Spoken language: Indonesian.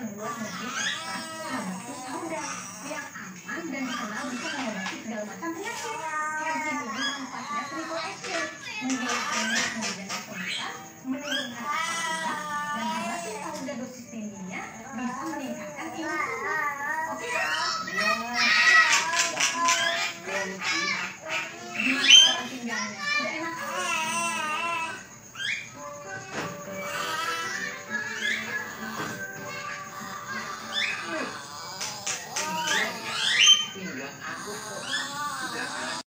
membuat negeri kita membentuk undang yang aman dan dikenal bisa mengobati segala macam penyakit. Yang ini manfaatnya triple action menghilangkan kemudian kesulitan menurunkan dan halatin pada dosis tingginya bisa meningkatkan imun tubuh oke? Iya. Yeah.